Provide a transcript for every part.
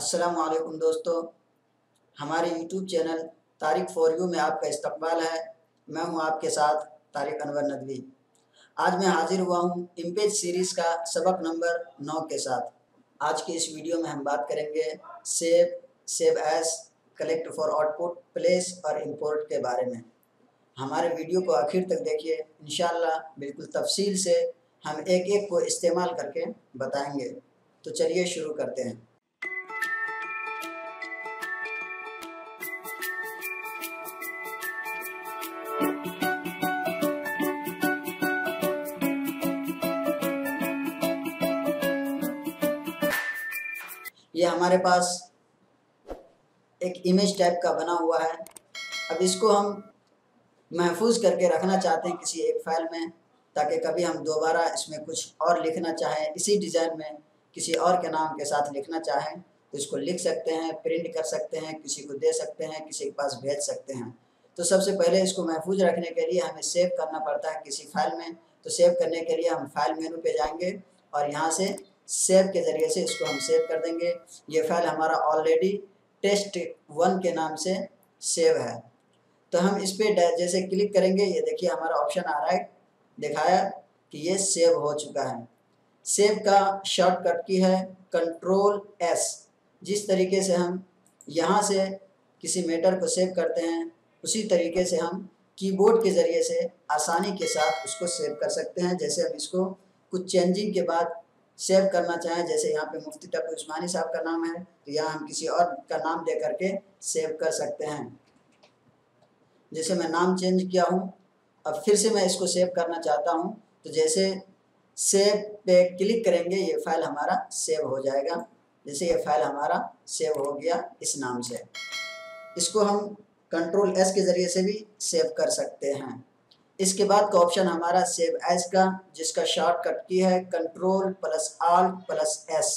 असलकुम दोस्तों। हमारे YouTube channel Tariq for you में आपका इस्तकबाल है। मैं हूँ आपके साथ तारिक अनवर नदवी। आज मैं हाजिर हुआ हूँ इम्पेज सीरीज़ का सबक नंबर नौ के साथ। आज के इस वीडियो में हम बात करेंगे save save as collect for output place और इंपोर्ट के बारे में। हमारे वीडियो को आखिर तक देखिए। इन बिल्कुल तफसील से हम एक एक को इस्तेमाल करके बताएँगे। तो चलिए शुरू करते हैं। ये हमारे पास एक इमेज टाइप का बना हुआ है। अब इसको हम महफूज करके रखना चाहते हैं किसी एक फ़ाइल में, ताकि कभी हम दोबारा इसमें कुछ और लिखना चाहें, इसी डिज़ाइन में किसी और के नाम के साथ लिखना चाहें तो इसको लिख सकते हैं प्रिंट कर सकते हैं, किसी को दे सकते हैं, किसी के पास भेज सकते हैं। तो सबसे पहले इसको महफूज रखने के लिए हमें सेव करना पड़ता है किसी फ़ाइल में। तो सेव करने के लिए हम फ़ाइल मेनू पे जाएँगे और यहाँ से सेव के ज़रिए से इसको हम सेव कर देंगे। ये फ़ाइल हमारा ऑलरेडी टेस्ट वन के नाम से सेव है। तो हम इस पर जैसे क्लिक करेंगे, ये देखिए हमारा ऑप्शन आ रहा है। दिखाया कि ये सेव हो चुका है। सेव का शॉर्टकट की है कंट्रोल एस जिस तरीके से हम यहाँ से किसी मेटर को सेव करते हैं उसी तरीके से हम कीबोर्ड के ज़रिए से आसानी के साथ उसको सेव कर सकते हैं। जैसे हम इसको कुछ चेंजिंग के बाद सेव करना चाहें, जैसे यहाँ पे मुफ्ती तक उस्मानी साहब का नाम है तो यहाँ हम किसी और का नाम दे करके सेव कर सकते हैं। जैसे मैं नाम चेंज किया हूँ, अब फिर से मैं इसको सेव करना चाहता हूँ तो जैसे सेव पे क्लिक करेंगे, ये फ़ाइल हमारा सेव हो जाएगा। जैसे ये फ़ाइल हमारा सेव हो गया इस नाम से। इसको हम कंट्रोल एस के ज़रिए से भी सेव कर सकते हैं। इसके बाद का ऑप्शन हमारा सेव एज का, जिसका शॉर्टकट की है control plus alt plus S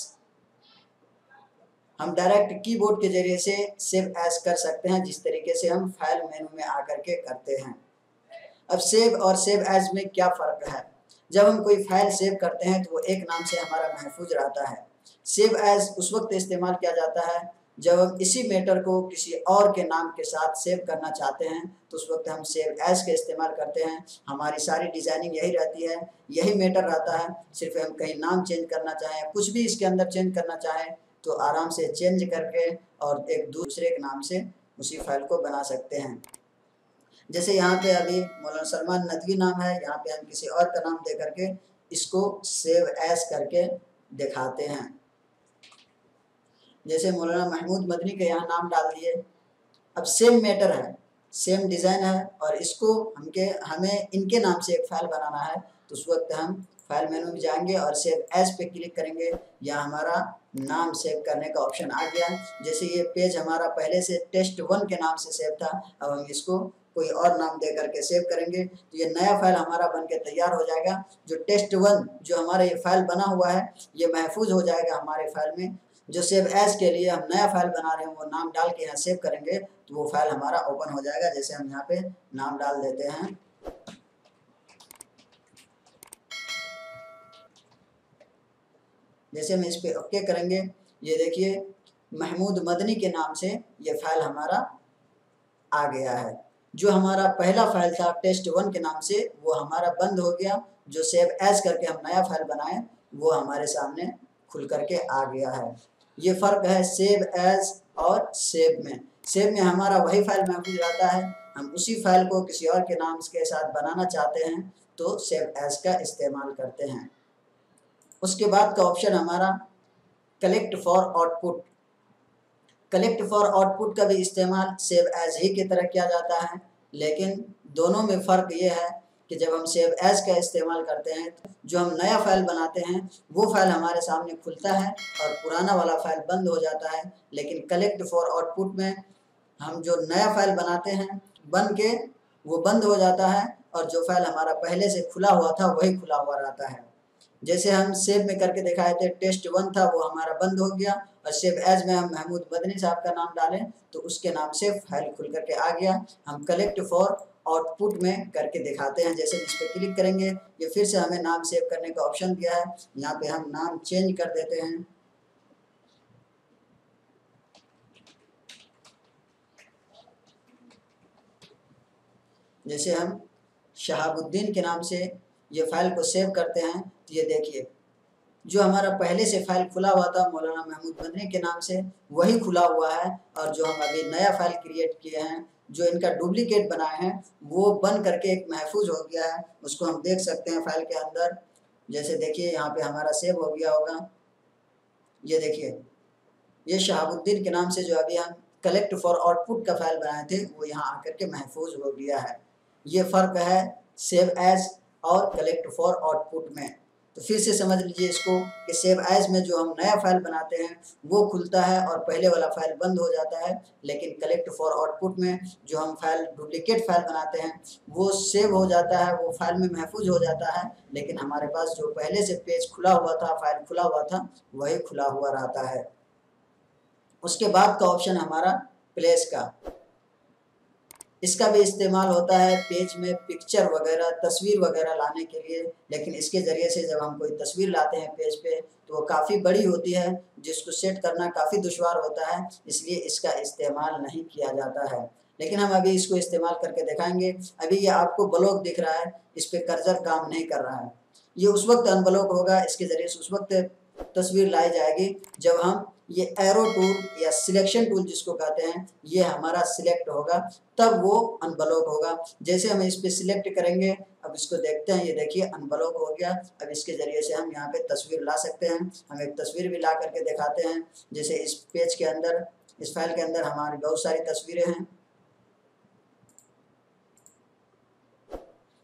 हम डायरेक्ट कीबोर्ड के ज़रिए से सेव एज कर सकते हैं, जिस तरीके से हम फ़ाइल मेनू में आकर के करते हैं। अब सेव और सेव एज में क्या फ़र्क है? जब हम कोई फ़ाइल सेव करते हैं तो वो एक नाम से हमारा महफूज रहता है। सेव एज उस वक्त इस्तेमाल किया जाता है जब हम इसी मैटर को किसी और के नाम के साथ सेव करना चाहते हैं तो उस वक्त हम सेव एज के इस्तेमाल करते हैं। हमारी सारी डिज़ाइनिंग यही रहती है, यही मैटर रहता है। सिर्फ़ हम कहीं नाम चेंज करना चाहें, कुछ भी इसके अंदर चेंज करना चाहें तो आराम से चेंज करके और एक दूसरे के नाम से उसी फ़ाइल को बना सकते हैं। जैसे यहाँ पे अभी मौलाना सलमान नदवी नाम है, यहाँ पे हम किसी और का नाम दे करके इसको सेव एज करके दिखाते हैं। जैसे मौलाना महमूद मदनी के यहाँ नाम डाल दिए। अब सेम मैटर है सेम डिज़ाइन है और इसको हमके, हमें इनके नाम से एक फ़ाइल बनाना है। तो उस वक्त हम फ़ाइल मेनू में जाएँगे और सेव एज पे क्लिक करेंगे। या हमारा नाम सेव करने का ऑप्शन आ गया। जैसे ये पेज हमारा पहले से टेस्ट वन के नाम से सेव था, अब हम इसको कोई और नाम दे करके सेव करेंगे। तो ये नया फ़ाइल हमारा बन के तैयार हो जाएगा। जो टेस्ट वन जो हमारा ये फ़ाइल बना हुआ है, ये महफूज हो जाएगा हमारे फ़ाइल में। जो सेव एज के लिए हम नया फ़ाइल बना रहे हैं, वो नाम डाल के यहाँ सेव करेंगे तो वो फ़ाइल हमारा ओपन हो जाएगा, जैसे हम यहाँ पे नाम डाल देते हैं। जैसे हम इस पर ओके करेंगे, ये देखिए, महमूद मदनी के नाम से ये फ़ाइल हमारा आ गया है। जो हमारा पहला फ़ाइल था टेस्ट वन के नाम से, वो हमारा बंद हो गया। जो सेव एज करके हम नया फ़ाइल बनाए, वो हमारे सामने खुल करके आ गया है। ये फ़र्क है सेव एज और सेव में। सेव में हमारा वही फ़ाइल महफूज रहता है। हम उसी फ़ाइल को किसी और के नाम के साथ बनाना चाहते हैं तो सेव एज का इस्तेमाल करते हैं। उसके बाद का ऑप्शन हमारा collect for output. Collect for output का भी इस्तेमाल सेव एज ही की तरह किया जाता है, लेकिन दोनों में फ़र्क ये है कि जब हम सेव एज का इस्तेमाल करते हैं, जो हम नया फ़ाइल बनाते हैं, वो फ़ाइल हमारे सामने खुलता है और पुराना वाला फ़ाइल बंद हो जाता है। लेकिन कलेक्ट फॉर आउटपुट में हम जो नया फ़ाइल बनाते हैं, बन के वो बंद हो जाता है और जो फ़ाइल हमारा पहले से खुला हुआ था, वही खुला हुआ रहता है। जैसे हम सेव में करके दिखाए थे टेस्ट वन था, वो हमारा बंद हो गया और सेव एज में हम महमूद बदनी साहब का नाम डालें तो उसके नाम से फ़ाइल खुल करके आ गया। हम कलेक्ट फॉर आउटपुट में करके दिखाते हैं, जैसे इस पर क्लिक करेंगे, ये फिर से हमें नाम सेव करने का ऑप्शन दिया है। यहाँ पे हम नाम चेंज कर देते हैं। जैसे हम शहाबुद्दीन के नाम से ये फ़ाइल को सेव करते हैं तो ये देखिए, जो हमारा पहले से फ़ाइल खुला हुआ था, मौलाना महमूद बने के नाम से, वही खुला हुआ है, और जो हम अभी नया फ़ाइल क्रिएट किए हैं जो इनका डुप्लीकेट बनाए हैं, वो बन करके एक महफूज हो गया है। उसको हम देख सकते हैं फ़ाइल के अंदर। जैसे देखिए, यहाँ पे हमारा सेव हो गया होगा। ये देखिए, ये शहाबुद्दीन के नाम से जो अभी हम कलेक्ट फॉर आउटपुट का फ़ाइल बनाए थे, वो यहाँ आकर के महफूज हो गया है। ये फ़र्क है सेव एज और कलेक्ट फॉर आउटपुट में। तो फिर से समझ लीजिए इसको कि सेव एज में जो हम नया फ़ाइल बनाते हैं, वो खुलता है और पहले वाला फ़ाइल बंद हो जाता है। लेकिन कलेक्ट फॉर आउटपुट में जो हम फ़ाइल डुप्लीकेट फ़ाइल बनाते हैं, वो सेव हो जाता है, वो फ़ाइल में महफूज हो जाता है। लेकिन हमारे पास जो पहले से पेज खुला हुआ था फ़ाइल खुला हुआ था, वही खुला हुआ रहता है। उसके बाद का ऑप्शन हमारा प्लेस का। इसका भी इस्तेमाल होता है पेज में पिक्चर वगैरह, तस्वीर वगैरह लाने के लिए। लेकिन इसके ज़रिए से जब हम कोई तस्वीर लाते हैं पेज पे तो वो काफ़ी बड़ी होती है, जिसको सेट करना काफ़ी दुशवार होता है, इसलिए इसका इस्तेमाल नहीं किया जाता है। लेकिन हम अभी इसको इस्तेमाल करके दिखाएँगे। अभी ये आपको ब्लॉक दिख रहा है, इस पर कर्जर काम नहीं कर रहा है। ये उस वक्त अनब्लॉक होगा, इसके ज़रिए से उस वक्त तस्वीर लाई जाएगी, जब हम ये एरो टूल या सिलेक्शन टूल जिसको कहते हैं, ये हमारा सिलेक्ट होगा, तब वो अनब्लॉक होगा। जैसे हम इस पर सिलेक्ट करेंगे, अब इसको देखते हैं, ये देखिए अनब्लॉक हो गया। अब इसके ज़रिए से हम यहाँ पे तस्वीर ला सकते हैं। हम एक तस्वीर भी ला करके दिखाते हैं। जैसे इस पेज के अंदर, इस फ़ाइल के अंदर हमारी बहुत सारी तस्वीरें हैं।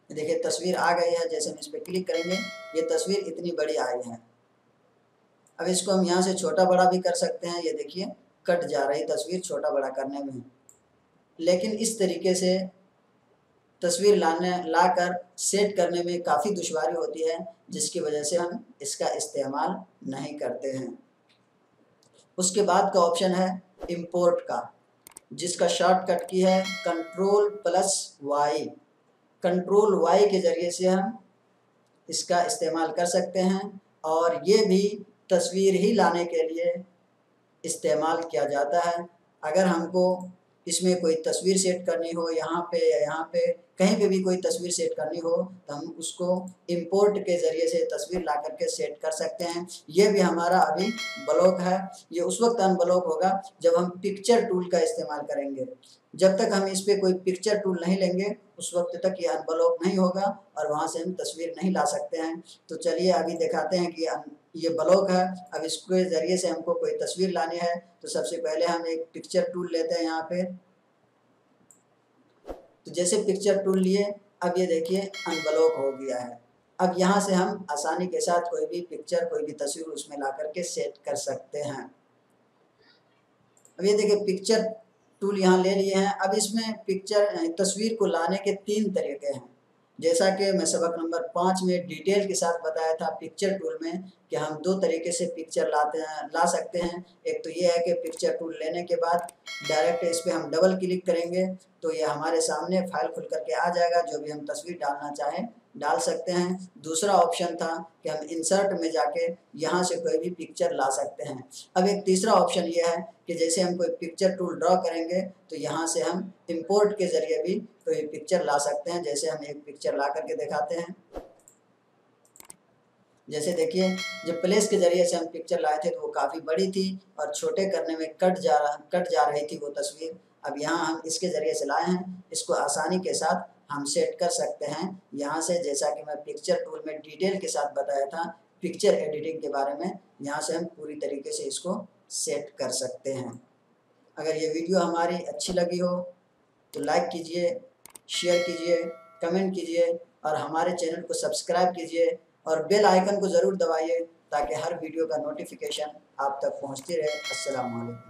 देखिए, तस्वीर आ गई है, जैसे हम इस पर क्लिक करेंगे, ये तस्वीर इतनी बड़ी आई है। अब इसको हम यहाँ से छोटा बड़ा भी कर सकते हैं। ये देखिए, कट जा रही तस्वीर छोटा बड़ा करने में। लेकिन इस तरीके से तस्वीर लाने, लाकर सेट करने में काफ़ी दुश्वारी होती है, जिसकी वजह से हम इसका इस्तेमाल नहीं करते हैं। उसके बाद का ऑप्शन है इंपोर्ट का, जिसका शॉर्टकट की है control plus Y control Y के ज़रिए से हम इसका इस्तेमाल कर सकते हैं। और ये भी तस्वीर ही लाने के लिए इस्तेमाल किया जाता है। अगर हमको इसमें कोई तस्वीर सेट करनी हो यहाँ पे या यहाँ पे कहीं पे भी कोई तस्वीर सेट करनी हो तो हम उसको इंपोर्ट के ज़रिए से तस्वीर ला करके सेट कर सकते हैं। ये भी हमारा अभी ब्लॉक है। ये उस वक्त अनब्लॉक होगा जब हम पिक्चर टूल का इस्तेमाल करेंगे। जब तक हम इस पर कोई पिक्चर टूल नहीं लेंगे, उस वक्त तक ये अनब्लॉक नहीं होगा और वहाँ से हम तस्वीर नहीं ला सकते हैं। तो चलिए अभी दिखाते हैं कि ये ब्लॉक है, अब इसके ज़रिए से हमको कोई तस्वीर लानी है तो सबसे पहले हम एक पिक्चर टूल लेते हैं यहाँ पे। तो जैसे पिक्चर टूल लिए, अब ये देखिए अनब्लॉक हो गया है। अब यहाँ से हम आसानी के साथ कोई भी पिक्चर कोई भी तस्वीर उसमें ला करके सेट कर सकते हैं। अब ये देखिए पिक्चर टूल यहाँ ले लिए हैं। अब इसमें पिक्चर तस्वीर को लाने के तीन तरीके हैं। जैसा कि मैं सबक नंबर पाँच में डिटेल के साथ बताया था पिक्चर टूल में कि हम दो तरीके से पिक्चर लाते हैं, ला सकते हैं। एक तो ये है कि पिक्चर टूल लेने के बाद डायरेक्ट इस पर हम डबल क्लिक करेंगे तो ये हमारे सामने फ़ाइल खुल करके आ जाएगा, जो भी हम तस्वीर डालना चाहें। डाल सकते हैं। दूसरा ऑप्शन था कि हम इंसर्ट में जाके यहाँ से कोई भी पिक्चर ला सकते हैं। अब एक तीसरा ऑप्शन ये है कि जैसे हम कोई पिक्चर टूल ड्रॉ करेंगे तो यहाँ से हम इंपोर्ट के ज़रिए भी कोई पिक्चर ला सकते हैं। जैसे हम एक पिक्चर ला करके दिखाते हैं। जैसे देखिए, जब प्लेस के ज़रिए से हम पिक्चर लाए थे तो वो काफ़ी बड़ी थी और छोटे करने में कट जा रहा, कट जा रही थी वो तस्वीर। अब यहाँ हम इसके ज़रिए से लाए हैं। इसको आसानी के साथ हम सेट कर सकते हैं। यहाँ से जैसा कि मैं पिक्चर टूल में डिटेल के साथ बताया था पिक्चर एडिटिंग के बारे में, यहाँ से हम पूरी तरीके से इसको सेट कर सकते हैं। अगर ये वीडियो हमारी अच्छी लगी हो तो लाइक कीजिए शेयर कीजिए कमेंट कीजिए, और हमारे चैनल को सब्सक्राइब कीजिए, और बेल आइकन को ज़रूर दबाइए, ताकि हर वीडियो का नोटिफिकेशन आप तक पहुँचती रहे। अस्सलाम